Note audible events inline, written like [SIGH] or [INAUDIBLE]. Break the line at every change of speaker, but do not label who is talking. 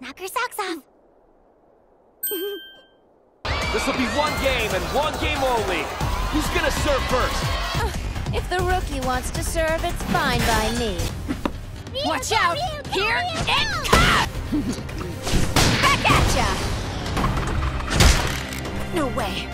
Knock your socks off.
This will be one game and one game only. Who's gonna serve first?
If the rookie wants to serve, it's fine by me. Watch out! Here it comes! [LAUGHS] Back at ya! No way.